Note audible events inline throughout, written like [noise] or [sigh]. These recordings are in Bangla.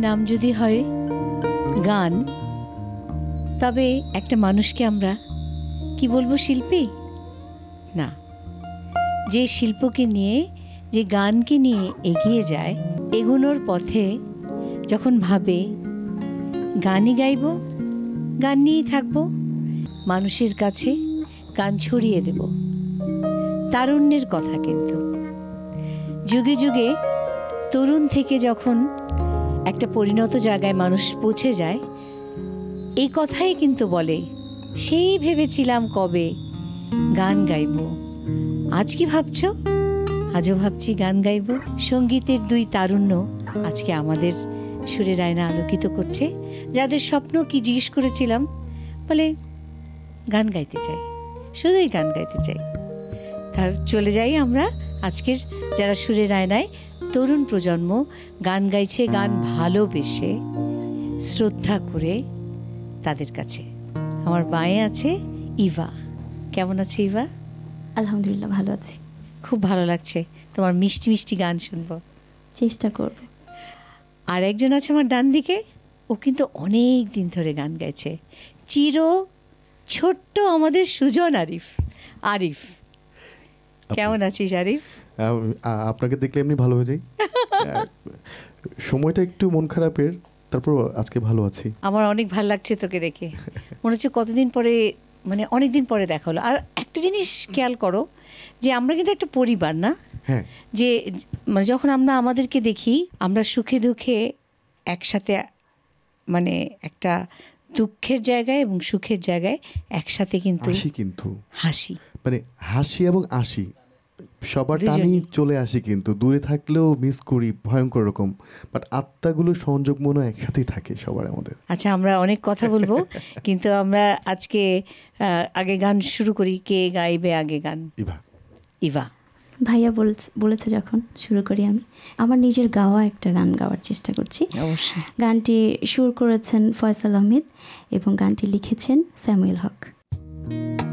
নাম যদি হয় গান, তবে একটা মানুষকে আমরা কি বলব শিল্পী? না, যে শিল্পকে নিয়ে, যে গানকে নিয়ে এগিয়ে যায়, এগোনোর পথে যখন ভাবে, গানই গাইব, গান নিয়েই থাকব, মানুষের কাছে গান ছড়িয়ে দেব। তারুণ্যের কথা কিন্তু। যুগে যুগে তরুণ থেকে যখন একটা পরিণত জায়গায় মানুষ পৌঁছে যায়, এই কথাই কিন্তু বলে, সেই ভেবেছিলাম কবে গান গাইব। আজ কি ভাবছ? আজও ভাবছি গান গাইব। সঙ্গীতের দুই তারুণ্য আজকে আমাদের সুরের আয়না আলোকিত করছে, যাদের স্বপ্ন কি জিজ্ঞেস করেছিলাম, বলে গান গাইতে চাই, শুধুই গান গাইতে চাই। তা চলে যাই আমরা আজকের যারা সুরের আয়নায় তরুণ প্রজন্ম গান গাইছে গান ভালোবেসে শ্রদ্ধা করে তাদের কাছে। আমার বাঁয়ে আছে ইভা। কেমন আছে ইভা? আলহামদুলিল্লাহ ভালো আছি। খুব ভালো লাগছে তোমার মিষ্টি মিষ্টি গান শুনব। চেষ্টা করব। আর একজন আছে আমার ডান দিকে ও কিন্তু অনেক দিন ধরে গান গাইছে। চির ছোট্ট আমাদের সুজন আরিফ। আরিফ কেমন আছিস আরিফ? আপনাকে দেখলে এমনি ভালো হয়ে যাই। [laughs] সময়টা একটু মন খারাপের তারপর আজকে ভালো আছি। আমার অনেক ভালো লাগছে তোকে দেখে। মনে হচ্ছে কতদিন পরে মানে অনেক দিন পরে দেখা হলো। আর একটা জিনিস খেয়াল করো যে আমরা কিন্তু একটা পরিবার না? হ্যাঁ। যে মানে যখন আমরা আমাদেরকে দেখি আমরা সুখে দুঃখে একসাথে মানে একটা দুঃখের জায়গায় এবং সুখের জায়গায় একসাথে কিন্তু আসি কিন্তু। হাসি। মানে হাসি এবং আসি। সবার। টানেই চলে আসি কিন্তু দূরে থাকলেও মিস করি ভয়ঙ্কর রকম। বাট আত্মাগুলো সংযোগ মনে হয় একসাথেই থাকে সবার আমাদের। আচ্ছা আমরা অনেক কথা বলব [laughs] কিন্তু আমরা আজকে আহ, আগে গান শুরু করি। কে গাইবে আগে গান? ইভা। ইভা। ভাইয়া বলছ- বলেছে যখন শুরু করি আমি। আমার নিজের গাওয়া একটা গান গাওয়ার চেষ্টা করছি। অবশ্যই। গানটি সুর করেছেন ফয়সাল আহমেদ এবং গানটি লিখেছেন স্যামুয়েল হক। একটু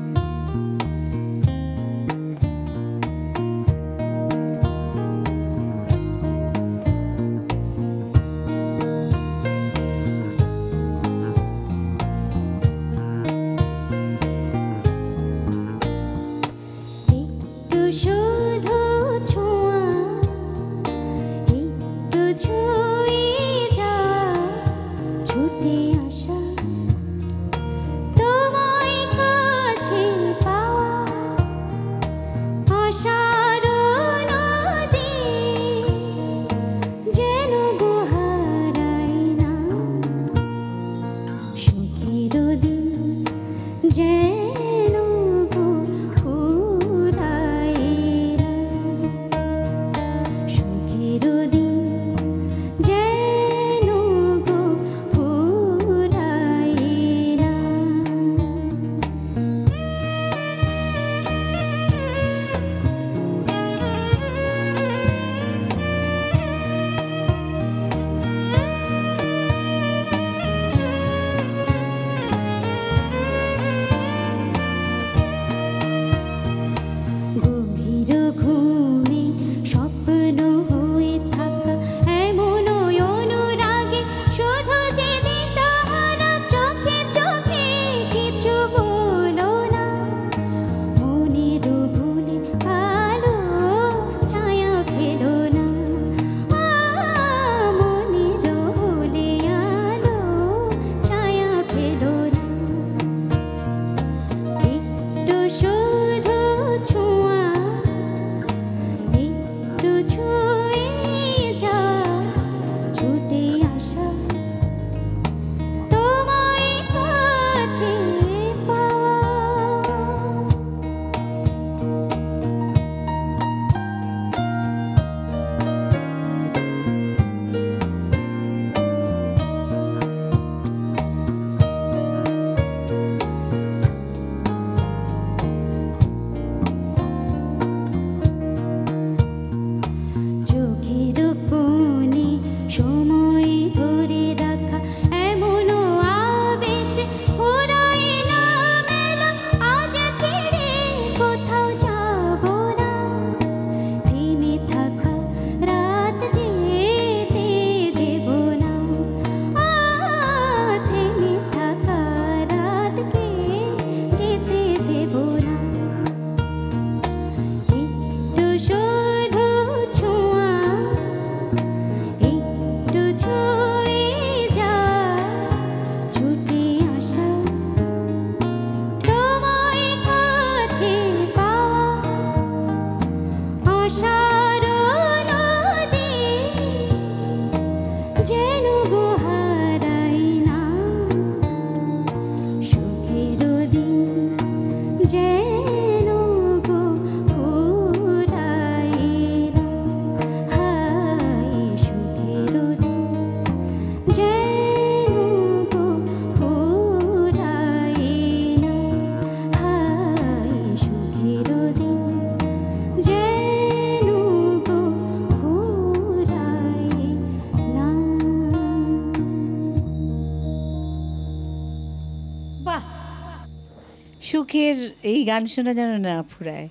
এই গান শোনা যেন না ফুরায়।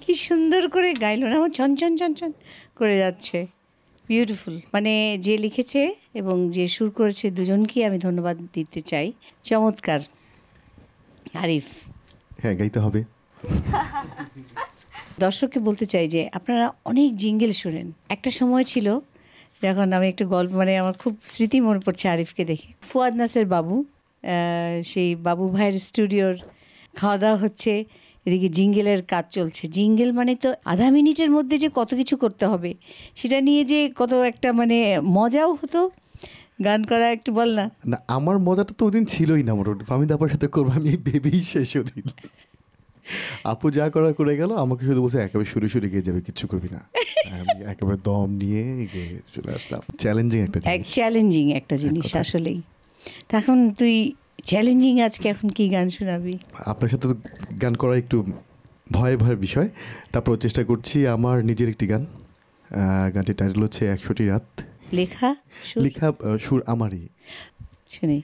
কি সুন্দর করে গাইলো না আমার ছনছন ছনছন করে যাচ্ছে। বিউটিফুল মানে যে লিখেছে এবং যে সুর করেছে দুজনকেই আমি ধন্যবাদ দিতে চাই। চমৎকার। আরিফ। হ্যাঁ গাইতে হবে। দর্শককে বলতে চাই যে আপনারা অনেক জিঙ্গেল শোনেন একটা সময় ছিল যখন আমি একটু গল্প মানে আমার খুব স্মৃতি মনে পড়ছে আরিফকে দেখে। ফুয়াদ নাসের বাবু আহ, সেই বাবু ভাইয়ের স্টুডিওর খাওয়া দাওয়া হচ্ছে এদিকে জিঙ্গেলের কাজ চলছে। জিঙ্গেল মানে তো আধা মিনিটের মধ্যে যে কত কিছু করতে হবে সেটা নিয়ে যে কত একটা মানে মজাও হতো গান করা একটু বল না। না আমার মজাটা তো ওদিন ছিলই না মোটামুটি। আমি আপার সাথে করব আমি ভেবেই শেষ ওদিন। আপু যা করা করে গেল আমাকে শুধু বলছে একেবারে শুরু শুরু গিয়ে যাবে কিচ্ছু করবি না। আমি একেবারে দম নিয়ে গিয়ে চলে আসলাম। চ্যালেঞ্জিং একটা চ্যালেঞ্জিং একটা জিনিস আসলেই। তা এখন তুই চ্যালেঞ্জিং আজকে এখন কি গান শোনাবি? আপনার সাথে তো গান করা একটু ভয় ভয়ের বিষয়। তারপর চেষ্টা করছি আমার নিজের একটি গান। গানটির টাইটেল হচ্ছে একশোটি রাত। লেখা লেখা সুর আমারই। শুনি।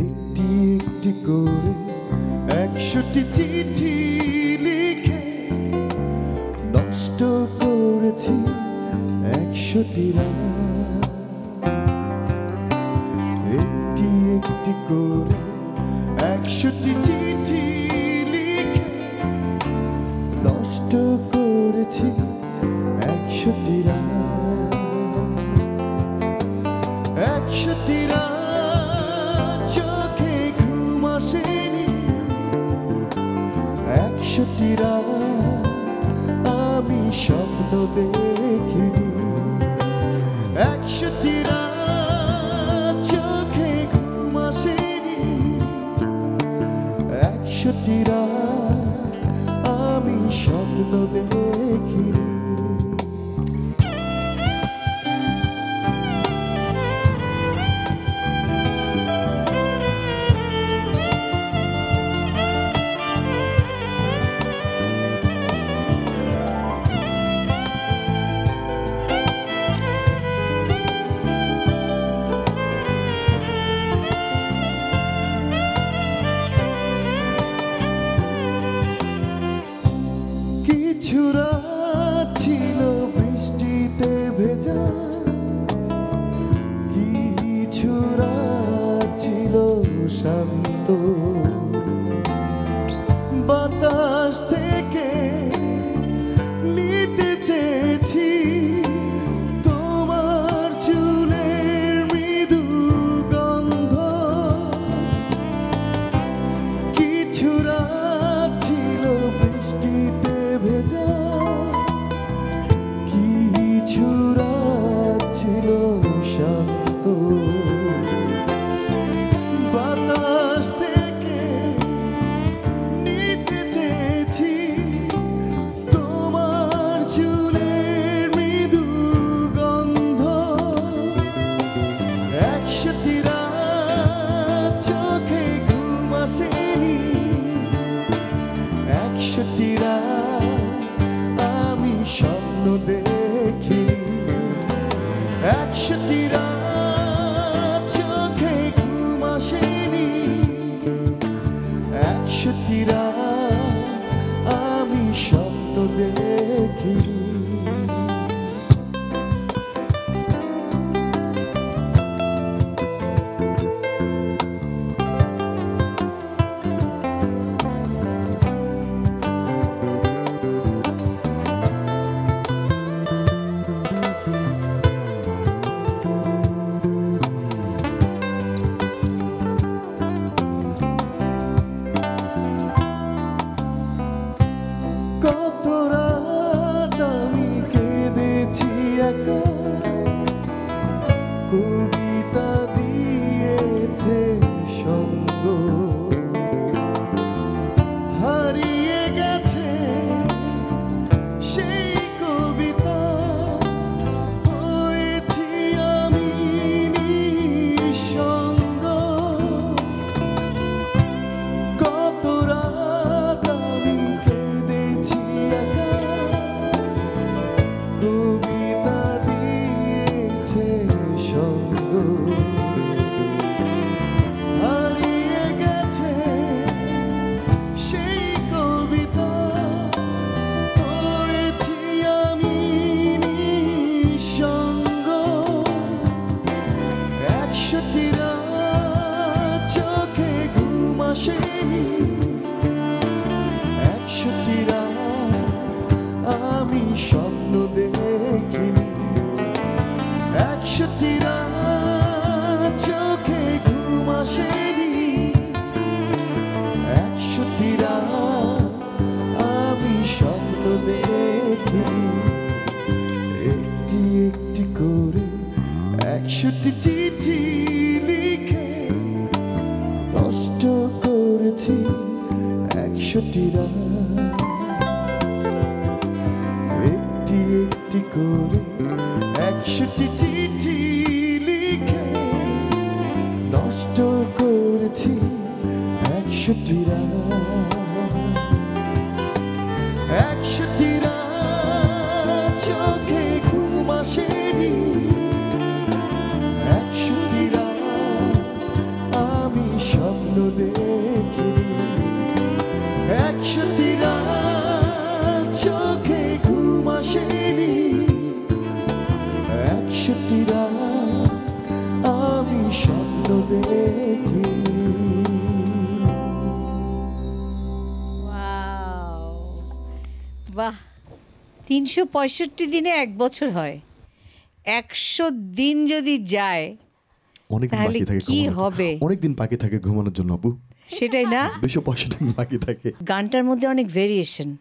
একটি একটি করে একশোটি চিঠি লিখে নষ্ট করেছি একশোটি একটি একটি করে কিছু রাত দেখি should be একশোটি চিঠি লিখে নষ্ট করেছি একশোটি রাত একটি একটি করে একশোটি চিঠি লিখে নষ্ট করেছি একশোটি রাত বাহ তিনশো পঁয়ষট্টি দিনে এক বছর হয়। একশো দিন যদি যায় অনেক তাহলে কি হবে? অনেক দিন বাকি থাকে ঘুমানোর জন্য আপু। সেটাই না? দুশো পঁয়ষট্টি দিন বাকি থাকে। গানটার মধ্যে অনেক ভেরিয়েশন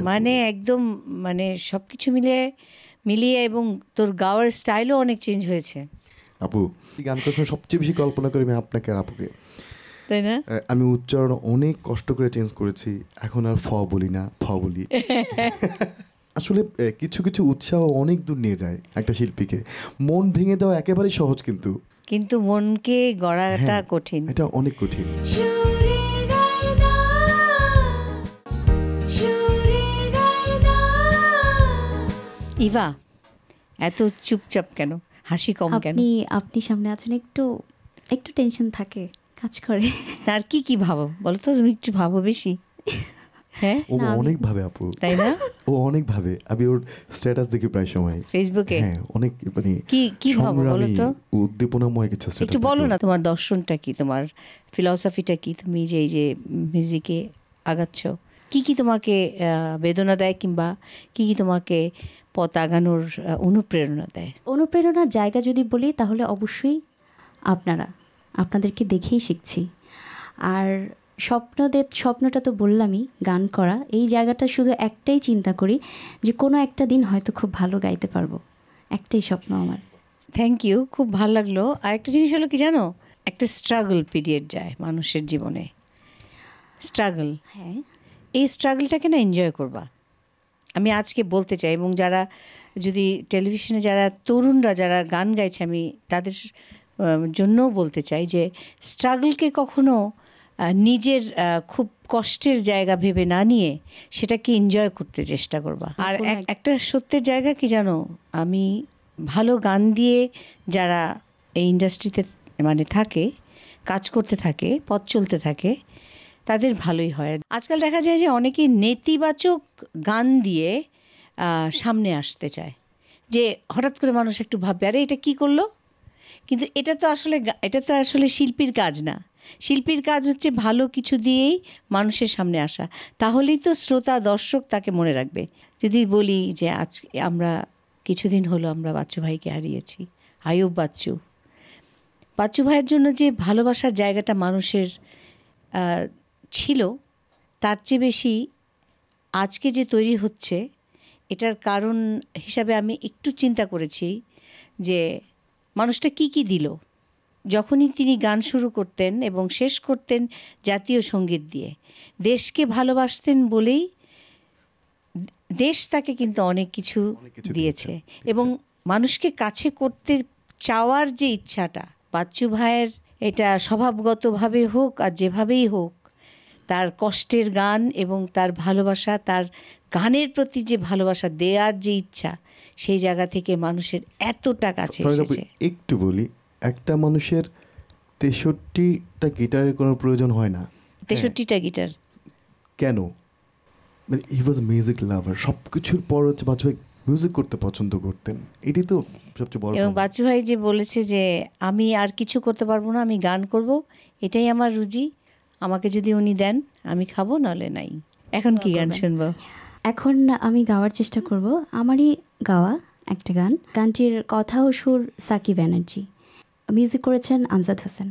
মানে একদম মানে সব কিছু মিলিয়ে মিলিয়ে এবং তোর গাওয়ার স্টাইলও অনেক চেঞ্জ হয়েছে। আপু এই গান করার সময় সবচেয়ে বেশি কল্পনা করি আমি আপনাকে আর আপুকে। তাই না? আমি উচ্চারণ অনেক কষ্ট করে চেঞ্জ করেছি এখন আর ফ বলি না ফ বলি। [laughs] আসলে কিছু কিছু উৎসাহ অনেক দূর নিয়ে যায় একটা শিল্পীকে। মন ভেঙে দেওয়া একেবারেই সহজ কিন্তু। কিন্তু মনকে গড়াটা হ্যাঁ, কঠিন। এটা অনেক কঠিন। ইভা এত চুপচাপ কেন? হাসি কম কেন? আপনি আপনি সামনে আছেন একটু একটু টেনশন থাকে কাজ করে। আর কি কি ভাবো? বলো তো তুমি একটু ভাবো বেশি। হ্যাঁ? ও অনেক ভাবে আপু। তাই না? ও অনেক ভাবে। আমি ওর স্ট্যাটাস দেখি প্রায় সময়। ফেসবুকে হ্যাঁ অনেক মানে কি কি ভাবো বলো তো? উদ্দীপনাময় কিছু status একটু বলো না তোমার দর্শনটা কি? তোমার ফিলসফিটা কি? তুমি যে এই যে মিউজিকে আগাচ্ছ? কি কি তোমাকে বেদনা দেয় কিংবা কি কি তোমাকে পথ আগানোর অনুপ্রেরণা দেয়? অনুপ্রেরণার জায়গা যদি বলি তাহলে অবশ্যই আপনারা আপনাদেরকে দেখেই শিখছি। আর স্বপ্নদের স্বপ্নটা তো বললামই গান করা এই জায়গাটা শুধু একটাই চিন্তা করি যে কোনো একটা দিন হয়তো খুব ভালো গাইতে পারব। একটাই স্বপ্ন আমার। থ্যাংক ইউ খুব ভালো লাগল। আর একটা জিনিস হলো কি জানো? একটা স্ট্রাগল পিরিয়ড যায় মানুষের জীবনে। স্ট্রাগল হ্যাঁ। এই স্ট্রাগলটাকে না এনজয় করবা। আমি আজকে বলতে চাই এবং যারা যদি টেলিভিশনে যারা তরুণরা যারা গান গাইছে আমি তাদের জন্যও বলতে চাই যে স্ট্রাগলকে কখনো নিজের খুব কষ্টের জায়গা ভেবে না নিয়ে সেটাকে এনজয় করতে চেষ্টা করবা। আর একটা সত্যের জায়গা কি জানো? আমি ভালো গান দিয়ে যারা এই ইন্ডাস্ট্রিতে মানে থাকে কাজ করতে থাকে পথ চলতে থাকে তাদের ভালোই হয়। আজকাল দেখা যায় যে অনেকে নেতিবাচক গান দিয়ে সামনে আসতে চায়। যে হঠাৎ করে মানুষ একটু ভাববে, আরে, এটা কি করল? কিন্তু এটা তো আসলে এটা তো আসলে শিল্পীর কাজ না। শিল্পীর কাজ হচ্ছে ভালো কিছু দিয়েই মানুষের সামনে আসা। তাহলেই তো শ্রোতা, দর্শক তাকে মনে রাখবে। যদি বলি যে আজ, আমরা কিছুদিন হলো আমরা বাচ্চু ভাইকে হারিয়েছি আয়ুব বাচ্চু। বাচ্চু ভাইয়ের জন্য যে ভালোবাসার জায়গাটা মানুষের ছিল তার চেয়ে বেশি আজকে যে তৈরি হচ্ছে এটার কারণ হিসাবে আমি একটু চিন্তা করেছি যে মানুষটা কি কি দিল। যখনই তিনি গান শুরু করতেন এবং শেষ করতেন জাতীয় সংগীত দিয়ে দেশকে ভালোবাসতেন বলেই দেশ তাকে কিন্তু অনেক কিছু দিয়েছে, এবং মানুষকে কাছে করতে চাওয়ার যে ইচ্ছাটা বাচ্চু ভাইয়ের এটা স্বভাবগতভাবে হোক আর যেভাবেই হোক তার কষ্টের গান এবং তার ভালোবাসা তার গানের প্রতি যে ভালোবাসা দেওয়ার যে ইচ্ছা সেই জায়গা থেকে মানুষের এতটা কাছে এসেছে। একটু বলি একটা মানুষের তেষট্টিটা গিটারের কোনো প্রয়োজন হয় না। তেষট্টিটা গিটার। কেন? মানে হি ওয়াজ মিউজিক লাভার সব কিছুর পর হচ্ছে বাচ্চা মিউজিক করতে পছন্দ করতেন। এটি তো সবচেয়ে বড় এবং। বাচ্চু ভাই যে বলেছে যে আমি আর কিছু করতে পারব না আমি গান করব এটাই আমার রুজি। আমাকে যদি উনি দেন আমি খাব নাহলে নাই। এখন কি গান শুনব? এখন আমি গাওয়ার চেষ্টা করব। আমারই গাওয়া একটা গান। গানটির কথা ও সুর সাকিব ব্যানার্জি মিউজিক করেছেন আমজাদ হোসেন।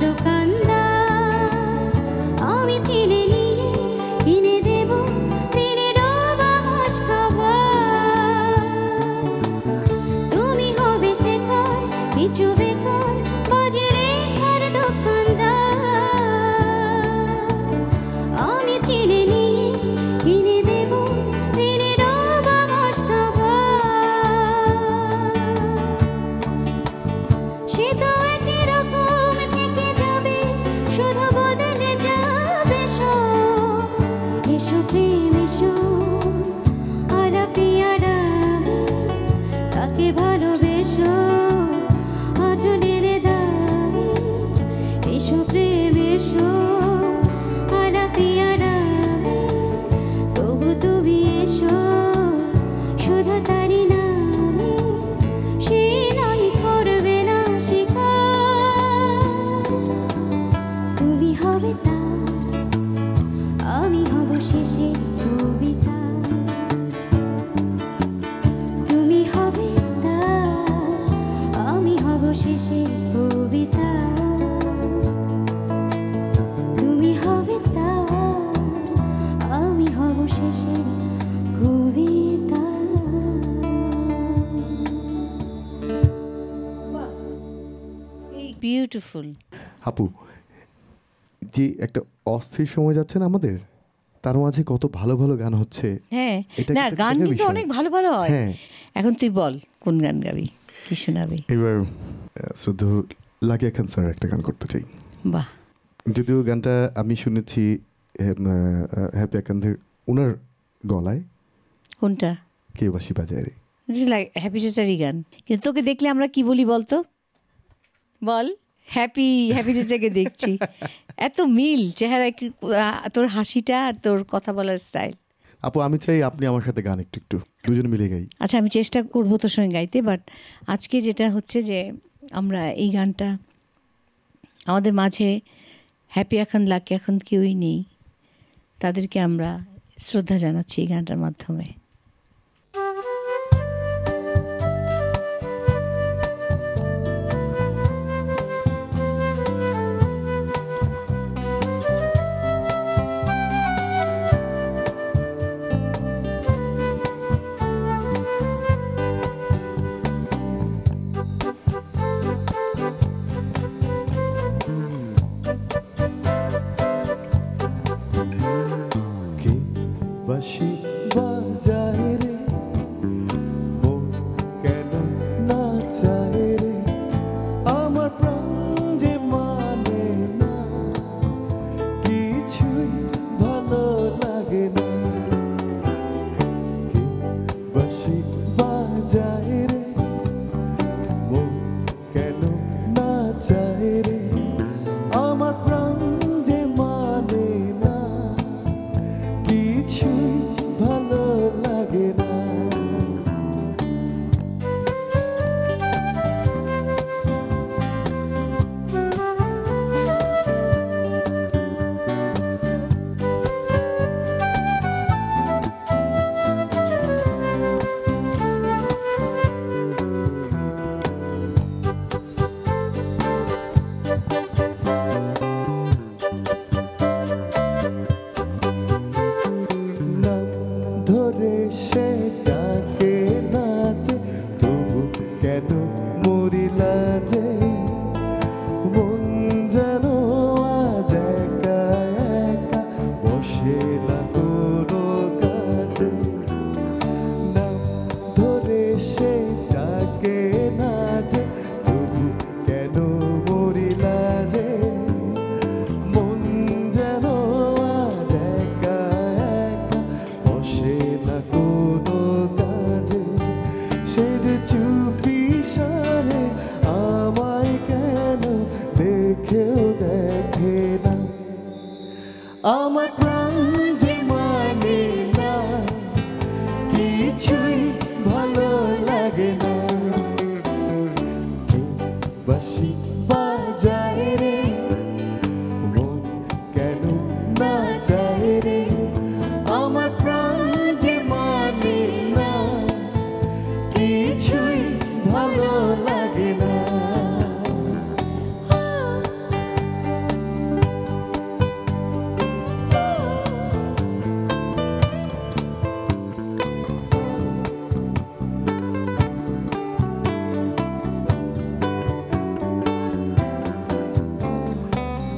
буду বিউটিফুল আপু যে একটা অস্থির সময় যাচ্ছে না আমাদের তার মাঝে কত ভালো ভালো গান হচ্ছে। হ্যাঁ না গান কিন্তু অনেক ভালো ভালো হয়। হ্যাঁ। এখন তুই বল কোন গান গাবি কি শোনাবি? এবার শুধু লাগিয়া খান স্যার একটা গান করতে চাই। বাহ। যদিও গানটা আমি শুনেছি হ্যাপি আকান্দের ওনার গলায়। কোনটা? কে বাসি বাজায় রে? হ্যাপি চেচারি গান। কিন্তু তোকে দেখলে আমরা কি বলি বলতো? বল। হ্যাপি হ্যাপি চেচাকে দেখছি। এত মিল চেহারা কি- তোর হাসিটা আর তোর কথা বলার স্টাইল আপু আমি চাই আপনি আমার সাথে গান একটু একটু দুজন মিলে গাই। আচ্ছা আমি চেষ্টা করব তোর সঙ্গে গাইতে বাট আজকে যেটা হচ্ছে যে আমরা এই গানটা আমাদের মাঝে হ্যাপি এখন লাকি এখন কেউই নেই। তাদেরকে আমরা শ্রদ্ধা জানাচ্ছি এই গানটার মাধ্যমে। মরিলা যে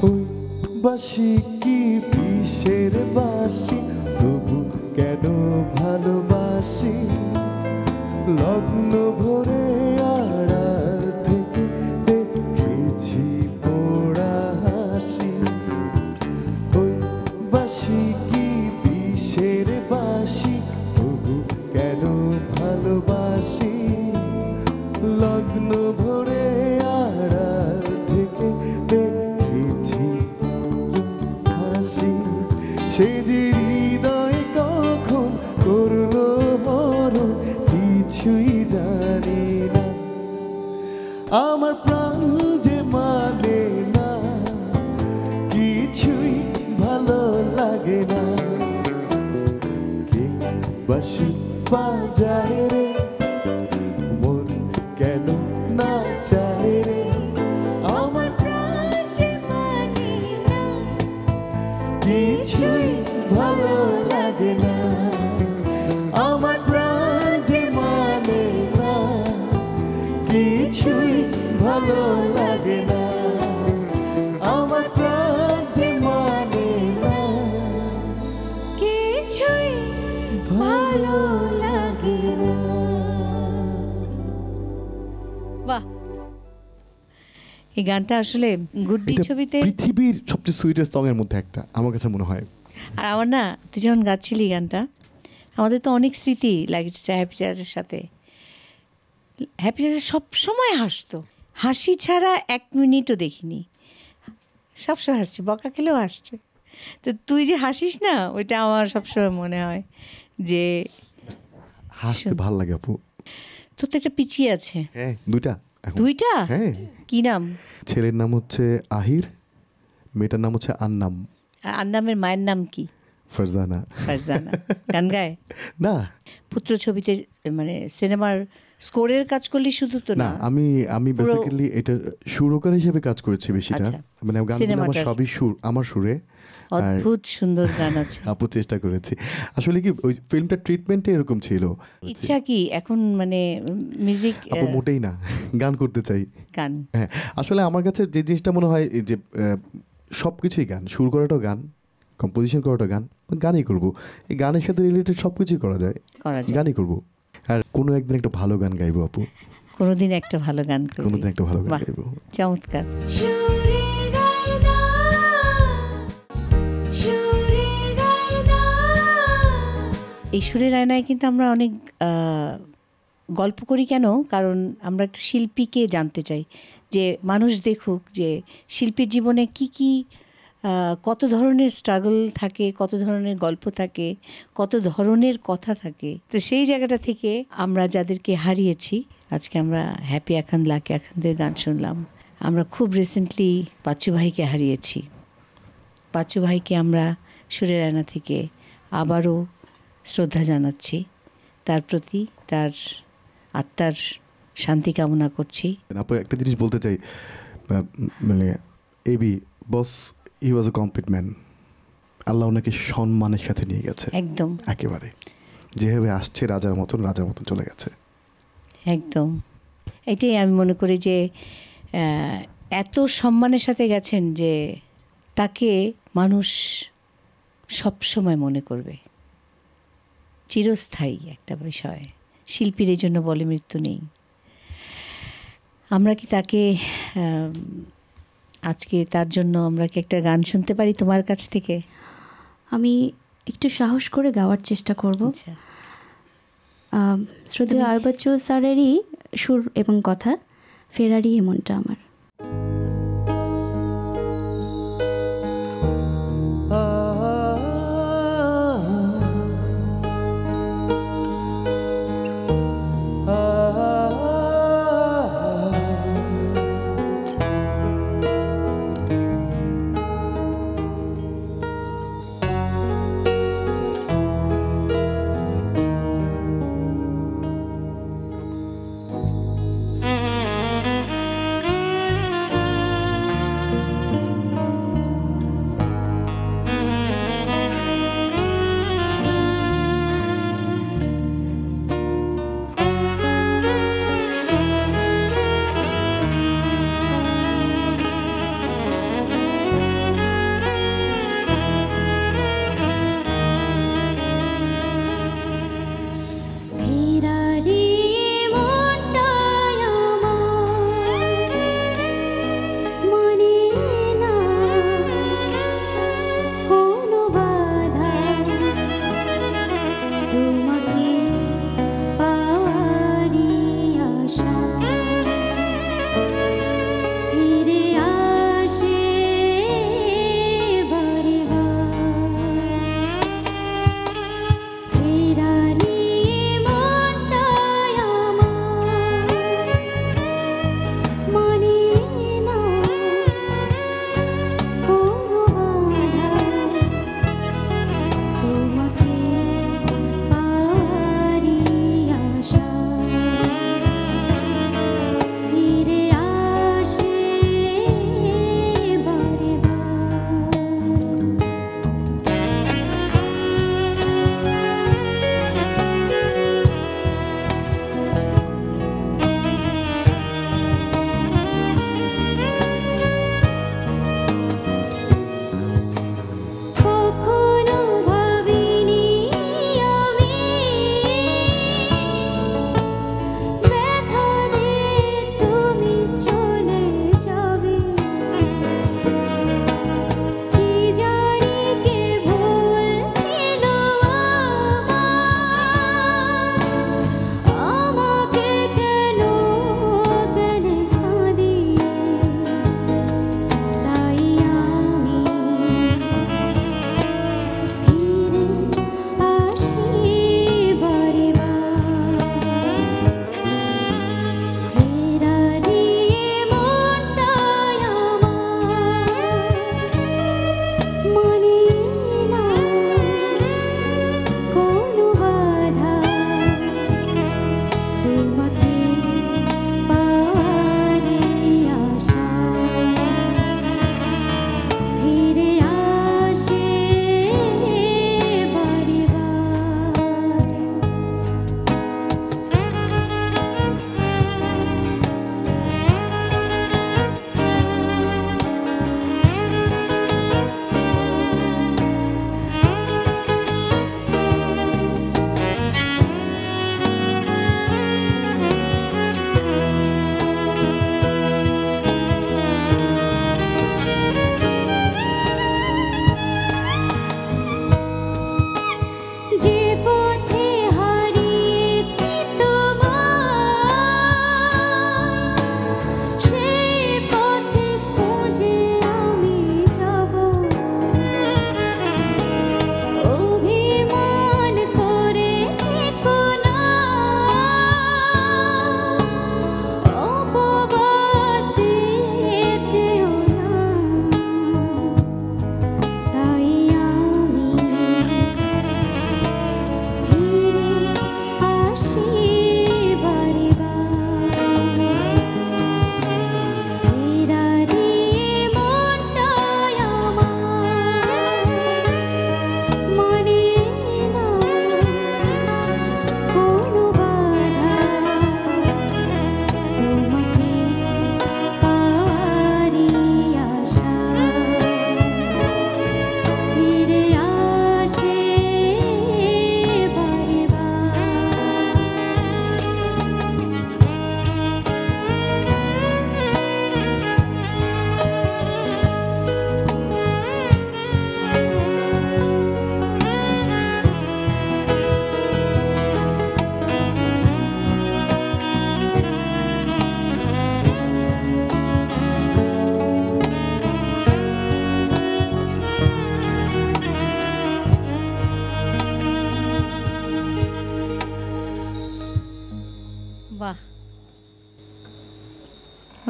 ওই বাসি কি বিষের বাসি? তবু কেন ভালোবাসি? লগ্ন ভরে ভালো লাগে না বাহ। এই গানটা আসলে গুড্ডি ছবিতে পৃথিবীর সবচেয়ে সুইটেস্ট সং এর মধ্যে একটা আমার কাছে মনে হয়। আর আমার না তুই যখন গাচ্ছিলি গানটা আমাদের তো অনেক স্মৃতি লাগছে হ্যাপি জাজের সাথে। হ্যাপি জাজ সব সময় হাসতো। হাসি ছাড়া এক মিনিটও দেখিনি। সবসময় হাসছে বকা খেলেও হাসছে। তো তুই যে হাসিস না ওইটা আমার সবসময় মনে হয়। যে হাসতে ভালো লাগে আপু। তোর তো একটা পিছিয়ে আছে। হ্যাঁ দুইটা দুইটা? হ্যাঁ। কি নাম? ছেলের নাম হচ্ছে আহির মেয়েটার নাম হচ্ছে আন্নাম। আর আন্নামের মায়ের নাম কি? ফারজানা। ফারজানা। গান গায়? [laughs] না। পুত্র ছবিতে মানে সিনেমার স্কোরের কাজ করলি শুধু তো না আমি আমি বেসিক্যালি এটা সুরকার হিসেবে কাজ করেছি বেশিটা। আচ্ছা। মানে গানগুলো আমার সবই সুর আমার সুরে। অদ্ভুত সুন্দর গান আছে। [laughs] আপু চেষ্টা করেছি। আসলে কি ওই ফিল্মটা ট্রিটমেন্টে এরকম ছিল? ইচ্ছা কি? এখন মানে মিউজিক আপু মোটেই না গান করতে চাই। গান। হ্যাঁ আসলে আমার কাছে যে জিনিসটা মনে হয় যে সব কিছুই গান সুর করাটাও গান কম্পোজিশন করাটাও গান গানই করব। এই গানের সাথে রিলেটেড সব কিছুই করা যায়। করা গানই করব। আর কোনো একদিন একটা ভালো গান গাইবো আপু? কোনোদিন একটা ভালো গান করবি কোনোদিন একটা ভালো গান গাইবো। চমৎকার। এই সুরের আয়নায় কিন্তু আমরা অনেক গল্প করি কেন? কারণ আমরা একটা শিল্পীকে জানতে চাই। যে মানুষ দেখুক যে শিল্পীর জীবনে কি কি কত ধরনের স্ট্রাগল থাকে, কত ধরনের গল্প থাকে, কত ধরনের কথা থাকে। তো সেই জায়গাটা থেকে আমরা যাদেরকে হারিয়েছি, আজকে আমরা হ্যাপি এখান লাকি এখানদের গান শুনলাম। আমরা খুব রিসেন্টলি পাচ্চু ভাইকে হারিয়েছি। পাঁচু ভাইকে আমরা সুরের আয়না থেকে আবারও শ্রদ্ধা জানাচ্ছি। তার প্রতি তার আত্মার শান্তি কামনা করছি। আপু একটা জিনিস বলতে চাই। মানে A B boss he was a complete man Allah ওনাকে সম্মানের সাথে নিয়ে গেছে। একদম। একেবারে। যেভাবে আসছে রাজার মতন রাজার মতন চলে গেছে। একদম। এটাই আমি মনে করি যে এত সম্মানের সাথে গেছেন যে তাকে মানুষ সব সময় মনে করবে। চিরস্থায়ী একটা বিষয়। শিল্পীর এই জন্য বলে মৃত্যু নেই। আমরা কি তাকে আজকে তার জন্য আমরা কি একটা গান শুনতে পারি তোমার কাছ থেকে? আমি একটু সাহস করে গাওয়ার চেষ্টা করব। আচ্ছা। আহ, শ্রদ্ধেয় আয়ুব স্যারেরই সুর এবং কথা ফেরারি এমনটা আমার।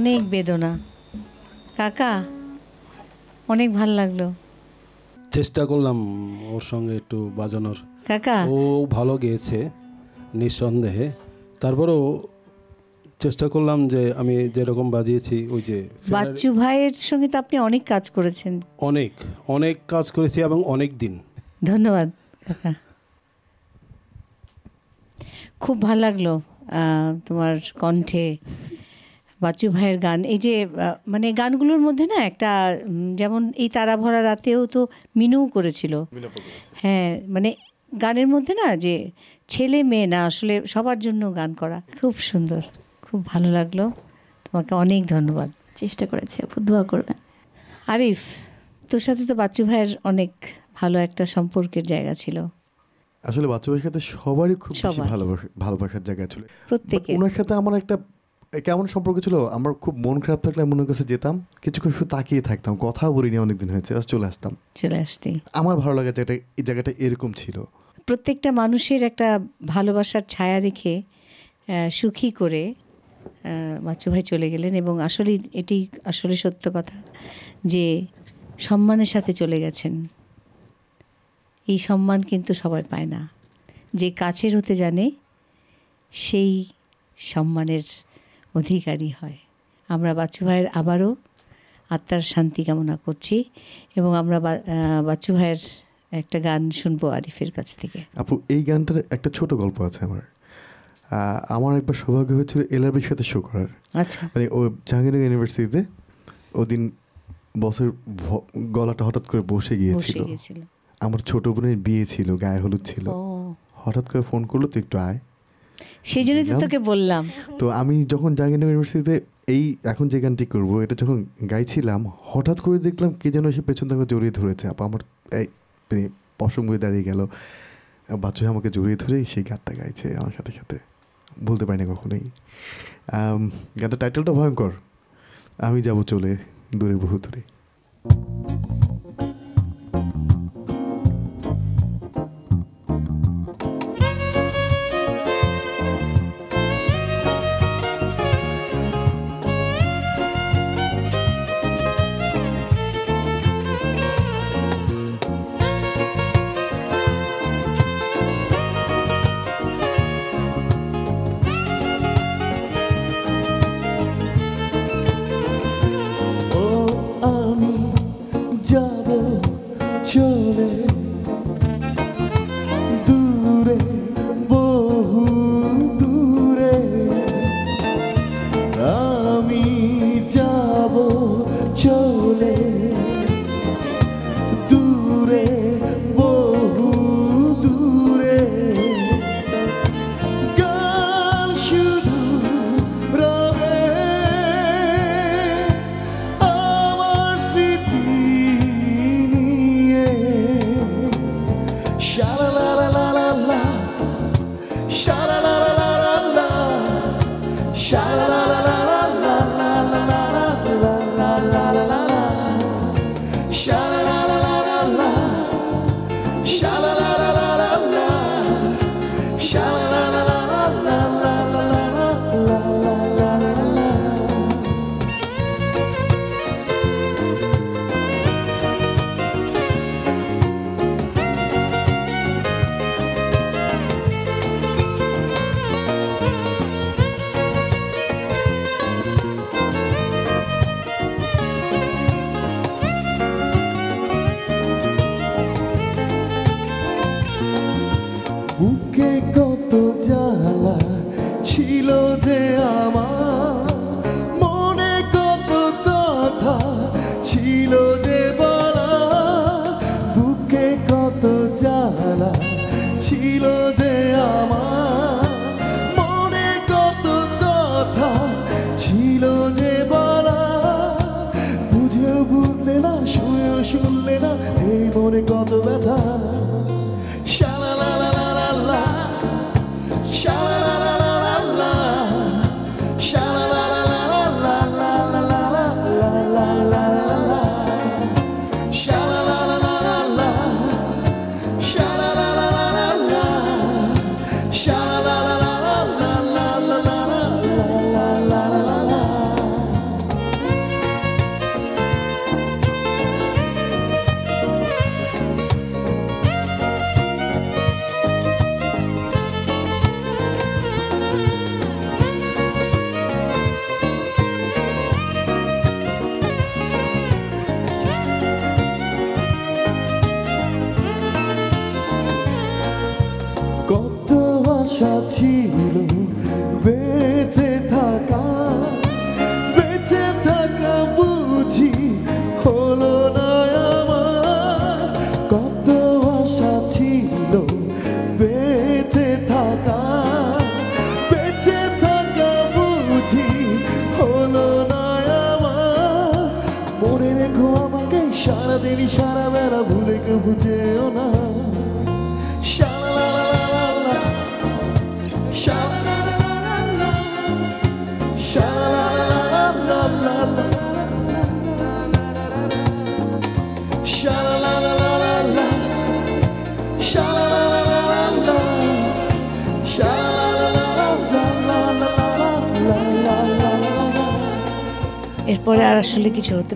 অনেক বেদনা। কাকা অনেক ভালো লাগল। চেষ্টা করলাম ওর সঙ্গে একটু বাজানোর। কাকা। ও ভালো গেয়েছে নিঃসন্দেহে। তারপরেও চেষ্টা করলাম যে আমি যেরকম বাজিয়েছি ওই যে বাচ্চু ভাইয়ের সঙ্গে তো আপনি অনেক কাজ করেছেন। অনেক অনেক কাজ করেছি এবং অনেক দিন। ধন্যবাদ কাকা। খুব ভালো লাগল তোমার কণ্ঠে। বাচ্চু ভাইয়ের গান। এই যে মানে গানগুলোর মধ্যে না একটা যেমন এই তারা ভরা রাতেও তো মিনু করেছিল হ্যাঁ মানে গানের মধ্যে না যে ছেলে মেয়ে না আসলে সবার জন্য গান করা খুব সুন্দর খুব ভালো লাগল। তোমাকে অনেক ধন্যবাদ। চেষ্টা করেছি আপু দোয়া করবেন। আরিফ তোর সাথে তো বাচ্চু ভাইয়ের অনেক ভালো একটা সম্পর্কের জায়গা ছিল। আসলে বাচ্চা ভাইয়ের সাথে সবারই খুব বেশি ভালোবাসা ভালোবাসার জায়গা ছিল। প্রত্যেকে ওনার সাথে আমার একটা কেমন সম্পর্ক ছিল? আমার খুব মন খারাপ থাকলে আমি ওনার কাছে যেতাম। কিছুক্ষণ শুধু তাকিয়ে থাকতাম। কথা বলিনি অনেকদিন হয়েছে চলে আসতাম। চলে আসতে। আমার ভালো লাগা জায়গাটা এই জায়গাটা এরকম ছিল। প্রত্যেকটা মানুষের একটা ভালোবাসার ছায়া রেখে সুখী করে বাচ্চু ভাই চলে গেলেন এবং আসলে এটি আসলে সত্য কথা যে সম্মানের সাথে চলে গেছেন। এই সম্মান কিন্তু সবাই পায় না। যে কাছের হতে জানে সেই সম্মানের অধিকারী হয়। আমরা বাচ্চু ভাইয়ের আবারও আত্মার শান্তি কামনা করছি এবং আমরা বাচ্চু ভাইয়ের একটা গান শুনব আরিফের কাছ থেকে। আপু এই গানটার একটা ছোট গল্প আছে আমার। আমার একবার সৌভাগ্য হয়েছিল এলআরবির সাথে শো করার। আচ্ছা। মানে ও জাহাঙ্গীরনগর ইউনিভার্সিটিতে ওদিন বসের গলাটা হঠাৎ করে বসে বসে গিয়েছিল। আমার ছোট বোনের বিয়ে ছিল গায়ে হলুদ ছিল। হঠাৎ করে ফোন করল তো একটু আয়। সেই জন্যই তো তোকে বললাম। তো আমি যখন জাহাঙ্গীরনগর ইউনিভার্সিটিতে এই এখন যে গানটি করব এটা যখন গাইছিলাম হঠাৎ করে দেখলাম কে যেন সে পেছন থেকে জড়িয়ে ধরেছে। আপা আমার এই পশম হয়ে দাঁড়িয়ে গেল। বাচ্চা আমাকে জড়িয়ে ধরে সেই গানটা গাইছে আমার সাথে সাথে। বলতে পারি না কখনোই গানটার টাইটেলটা ভয়ঙ্কর। আমি যাব চলে দূরে বহু দূরে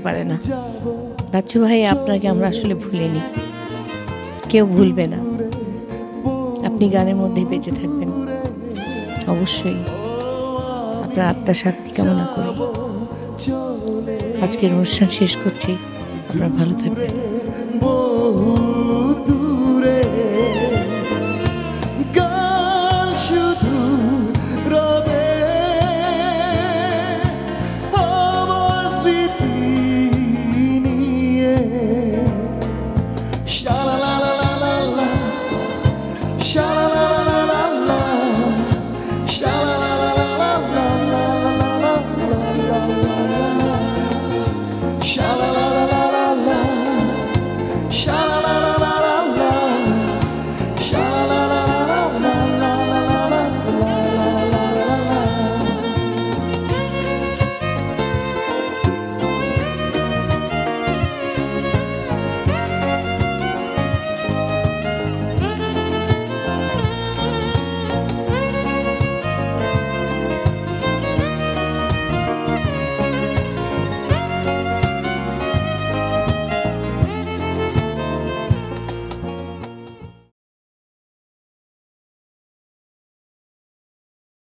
পারে না। বাচ্চু ভাই, আপনাকে আমরা আসলে ভুলিনি। কেউ ভুলবে না। আপনি গানের মধ্যে বেঁচে থাকবেন। অবশ্যই আপনার আত্মার শান্তি কামনা করি। আজকের অনুষ্ঠান শেষ করছি। আপনার ভালো থাকবেন।